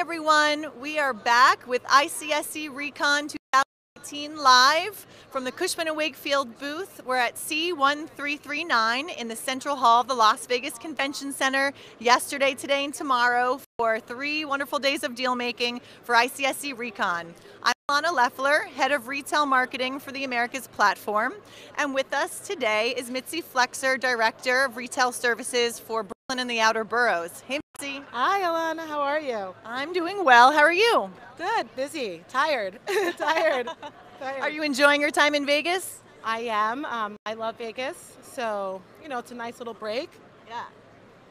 everyone. We are back with ICSC Recon 2018 live from the Cushman Wakefield booth. We're at C1339 in the Central Hall of the Las Vegas Convention Center yesterday, today, and tomorrow for three wonderful days of deal making for ICSC Recon. I'm Lana Leffler, Head of Retail Marketing for the Americas Platform. And with us today is Mitzi Flexer, Director of Retail Services for Brooklyn and the Outer Boroughs. Hey, Hi, Alana. How are you? I'm doing well. How are you? Good. Busy. Tired. Tired. Tired. Are you enjoying your time in Vegas? I am. Um, I love Vegas. So, you know, it's a nice little break. Yeah.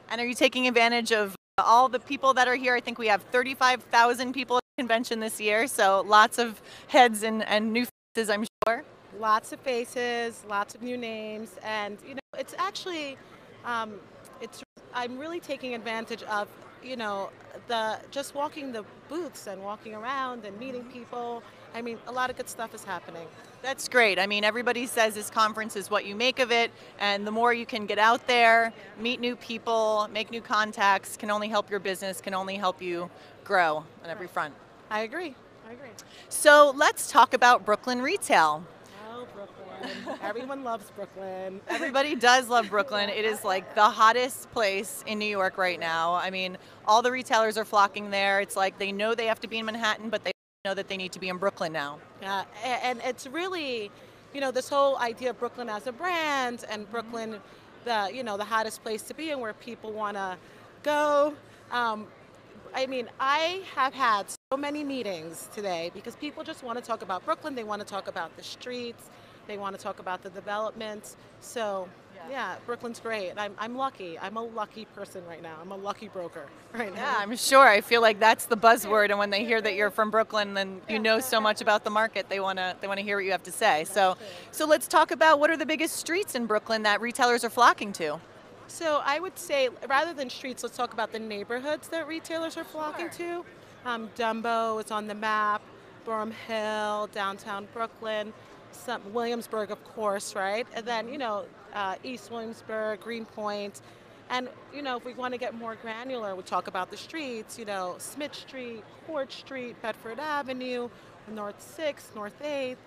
And are you taking advantage of all the people that are here? I think we have 35,000 people at the convention this year, so lots of heads and, and new faces, I'm sure. Lots of faces, lots of new names, and you know, it's actually, um. I'm really taking advantage of, you know, the just walking the booths and walking around and meeting people. I mean, a lot of good stuff is happening. That's great. I mean, everybody says this conference is what you make of it, and the more you can get out there, meet new people, make new contacts, can only help your business, can only help you grow on every front. I agree. I agree. So let's talk about Brooklyn retail. Everyone loves Brooklyn. Everybody does love Brooklyn. It is like the hottest place in New York right now. I mean, all the retailers are flocking there. It's like they know they have to be in Manhattan, but they know that they need to be in Brooklyn now. Yeah, and it's really, you know, this whole idea of Brooklyn as a brand and Brooklyn, the you know the hottest place to be and where people want to go. Um, I mean, I have had so many meetings today because people just want to talk about Brooklyn. They want to talk about the streets. They want to talk about the development. So, yeah, Brooklyn's great. I'm, I'm lucky. I'm a lucky person right now. I'm a lucky broker right now. Yeah. I'm sure. I feel like that's the buzzword, and when they hear that you're from Brooklyn, then you know so much about the market. They wanna they wanna hear what you have to say. So, so let's talk about what are the biggest streets in Brooklyn that retailers are flocking to. So I would say, rather than streets, let's talk about the neighborhoods that retailers are flocking to. Um, Dumbo is on the map, Boerum Hill, downtown Brooklyn, some, Williamsburg, of course, right? And then, you know, uh, East Williamsburg, Greenpoint. And, you know, if we want to get more granular, we talk about the streets, you know, Smith Street, Court Street, Bedford Avenue, North 6th, North 8th,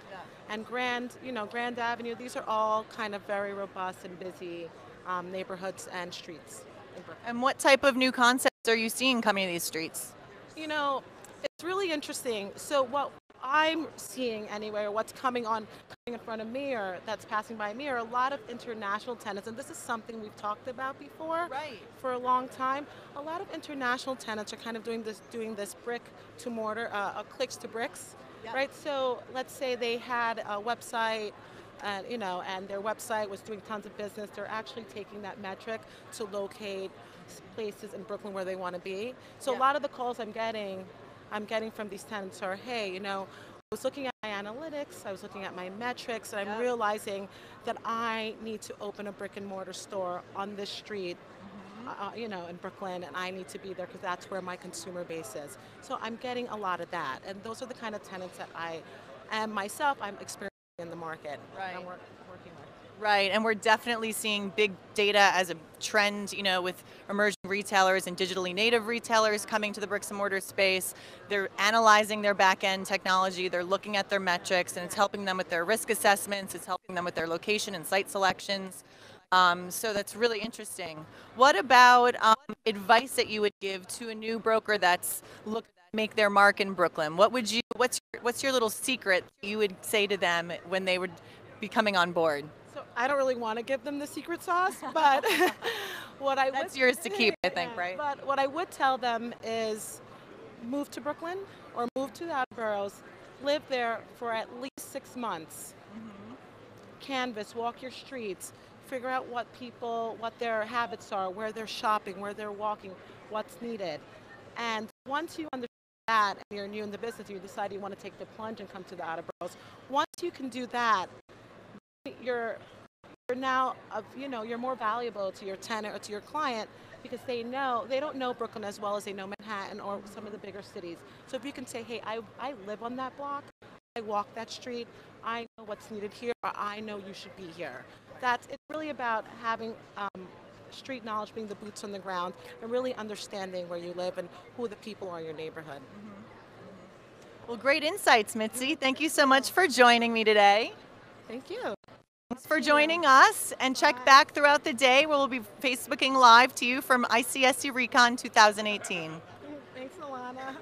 and Grand, you know, Grand Avenue. These are all kind of very robust and busy um, neighborhoods and streets. And what type of new concepts are you seeing coming to these streets? You know, it's really interesting. So what I'm seeing anyway, or what's coming on coming in front of me or that's passing by me are a lot of international tenants, and this is something we've talked about before Right. for a long time. A lot of international tenants are kind of doing this doing this brick to mortar, uh, uh, clicks to bricks, Yep. right? So let's say they had a website. And you know, and their website was doing tons of business. They're actually taking that metric to locate places in Brooklyn where they want to be. So Yeah. a lot of the calls I'm getting, I'm getting from these tenants are, hey, you know, I was looking at my analytics, I was looking at my metrics, and I'm Yeah. realizing that I need to open a brick and mortar store on this street, Mm-hmm. uh, you know, in Brooklyn, and I need to be there because that's where my consumer base is. So I'm getting a lot of that, and those are the kind of tenants that I am myself. I'm experiencing in the market. Right. Right, and we're definitely seeing big data as a trend, you know, with emerging retailers and digitally native retailers coming to the bricks and mortar space. They're analyzing their back end technology, they're looking at their metrics, and it's helping them with their risk assessments, it's helping them with their location and site selections. Um, so that's really interesting. What about um, advice that you would give to a new broker that's looking to make their mark in Brooklyn? What would you? What's your, what's your little secret you would say to them when they would be coming on board? I don't really want to give them the secret sauce, but what I That's would, yours to keep, I think, Yeah, right? But what I would tell them is move to Brooklyn or move to the outer boroughs, live there for at least six months. Mm-hmm. Canvas, walk your streets, figure out what people, what their habits are, where they're shopping, where they're walking, what's needed. And once you understand that and you're new in the business, you decide you want to take the plunge and come to the outer boroughs. Once you can do that, you're you're now of you know you're more valuable to your tenant or to your client because they know they don't know Brooklyn as well as they know Manhattan or some of the bigger cities. So if you can say, hey, I, I live on that block, I walk that street, I know what's needed here, or I know you should be here. That's it's really about having um, street knowledge, being the boots on the ground, and really understanding where you live and who the people are in your neighborhood. Well, great insights, Mitzi. Thank you so much for joining me today. Thank you. Thanks for joining us and check back throughout the day. We'll be Facebooking live to you from ICSC Recon 2018. Thanks, Alana.